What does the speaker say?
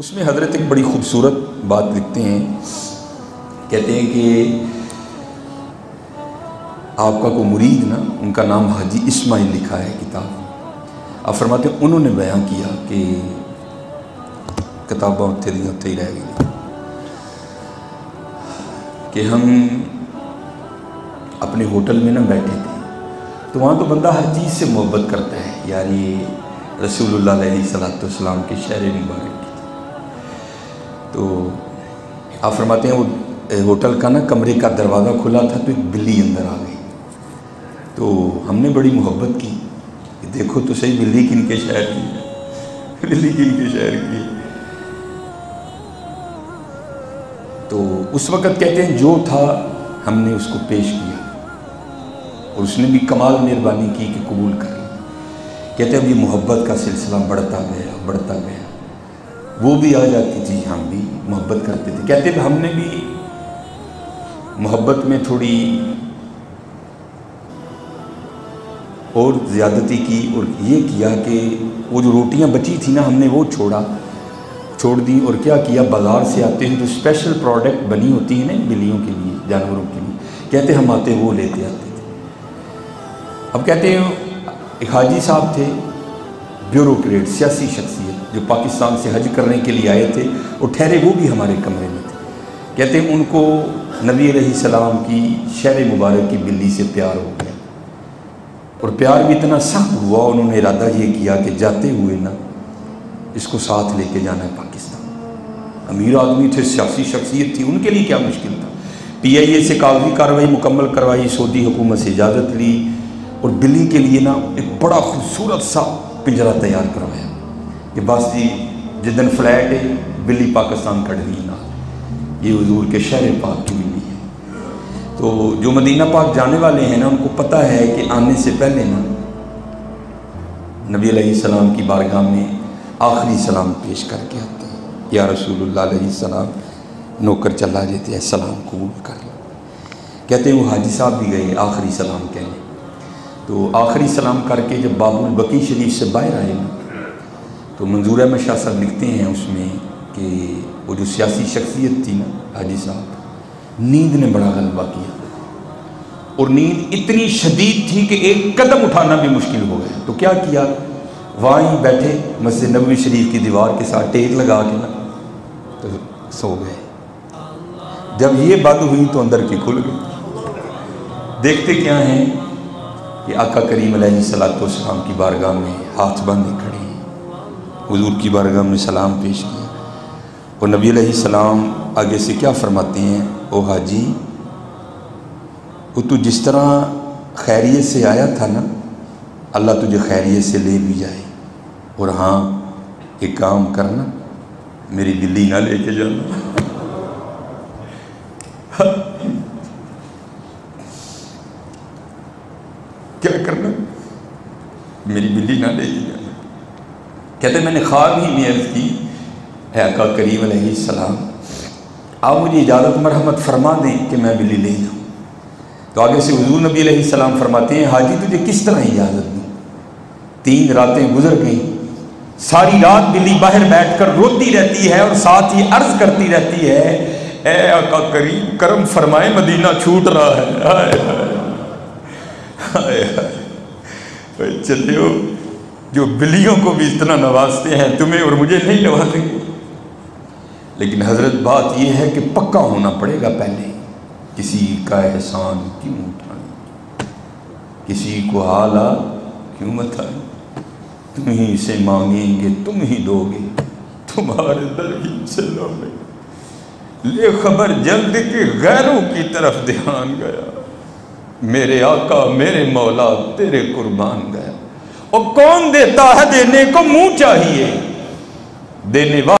उसमें हज़रत एक बड़ी खूबसूरत बात लिखते हैं। कहते हैं कि आपका को मुरीद ना, उनका नाम हाजी इस्माइल लिखा है किताब। आप फरमाते उन्होंने बयां किया कि किताबा उत्थे दी उत्थे ही रह गई। कि हम अपने होटल में ना बैठे थे तो वहाँ तो बंदा हर चीज़ से मोहब्बत करता है। यार, ये रसूलुल्लाह सलाम के शहर मुबारक तो आप फरमाते हैं वो होटल का ना कमरे का दरवाज़ा खुला था तो एक बिल्ली अंदर आ गई। तो हमने बड़ी मोहब्बत की देखो तो सही बिल्ली किन के शहर की बिल्ली किन के शहर की तो उस वक़्त कहते हैं जो था हमने उसको पेश किया। और उसने भी कमाल मेहरबानी की कि कबूल कर कहते हैं अब ये मोहब्बत का सिलसिला बढ़ता गया बढ़ता गया। वो भी आ जाती थी, हम भी मोहब्बत करते थे। कहते थे हमने भी मोहब्बत में थोड़ी और ज़्यादती की और ये किया कि वो जो रोटियाँ बची थी ना, हमने वो छोड़ा, छोड़ दी और क्या किया, बाज़ार से आते हैं जो स्पेशल प्रोडक्ट बनी होती है ना बिल्लियों के लिए, जानवरों के लिए। कहते हम आते, वो लेते आते थे। अब कहते हैं एक हाजी साहब थे ब्यूरोक्रेट, सियासी शख्सियत जो पाकिस्तान से हज करने के लिए आए थे और ठहरे वो भी हमारे कमरे में थे। कहते हैं, उनको नबी सलाम की शहर मुबारक की बिल्ली से प्यार हो गया। और प्यार भी इतना सख्त हुआ, उन्होंने इरादा ये किया कि जाते हुए ना, इसको साथ लेके जाना है पाकिस्तान। अमीर आदमी थे, सियासी शख्सियत थी, उनके लिए क्या मुश्किल था? पी आई ए से कागज़ी कार्रवाई, मुकम्मल करवाई सऊदी हुकूमत से इजाज़त ली, और बिल्ली के लिए ना, एक बड़ा खूबसूरत सा पिंजरा तैयार करवाया। कि बस जी जिदन फ्लैट है, बिल्ली पाकिस्तान कट दी ना ये हजूर के शहर पाक की बिल्ली है। तो जो मदीना पाक जाने वाले हैं ना, उनको पता है कि आने से पहले ना, नबी सलाम की बारगाह में आखिरी सलाम पेश करके आते हैं। या रसूलुल्लाह सलाम, नौकर चला जाते हैं, सलाम कबूल कर कहते हैं, वो हाजी साहब भी गए, आखिरी सलाम कहने। तो आखिरी सलाम करके जब बाबुल बकी शरीफ से बाहर आए ना तो मंजूर अहमद शाह साहब लिखते हैं उसमें कि वो जो सियासी शख्सियत थी ना, हाजी साहब, नींद ने बड़ा गलबा किया। और नींद इतनी शदीद थी कि एक कदम उठाना भी मुश्किल हो गया। तो क्या किया? वहीं बैठे मस्जिद नबी शरीफ की दीवार के साथ टेक लगा के ना तो सो गए। जब ये बंद हुई तो अंदर की खुल गई। देखते क्या हैं? कि आका करीम सलाम की बारगाह में हाथ बांधे खड़े हैं। हजूर की बारगाह में सलाम पेश किया। और नबी सलाम आगे से क्या फरमाते हैं? ओ हाजी, वो तू जिस तरह खैरियत से आया था ना, अल्लाह तुझे खैरियत से ले भी जाए। और हाँ एक काम करना, मेरी बिल्ली ना लेके जाना। क्या करना? मेरी बिल्ली ना लेके जाना कहते, मैंने ख्वाब ही में अर्ज़ की, है का करीम सलाम। आप मुझे इजाज़त मरहमत फरमा दें कि मैं बिल्ली ले जाऊँ। तो आगे से हजूर नबी सलाम फरमाते हैं, हाजी, तुझे किस तरह इजाज़त दूँ? तीन रातें गुजर गई। सारी रात बिल्ली बाहर बैठकर रोती रहती है और साथ ही अर्ज़ करती रहती है ए आका करीम, करम फरमाए, मदीना छूट रहा है। हाय हाय जो बिल्लियों को भी इतना नवाजते हैं, तुम्हें और मुझे नहीं नवाजेंगे। लेकिन हज़रत, बात यह है कि पक्का होना पड़ेगा पहले। किसी का एहसान क्यों उठाए? किसी को हाला क्यों मत तुम ही से मांगेंगे, तुम ही दोगे। तुम्हारे दर ही से लोगे ले खबर जल्द के गैरों की तरफ़ ध्यान गया। मेरे आका, मेरे मौला, तेरे कुर्बान गया। और कौन देता है देने को? मुँह चाहिए। देने वाला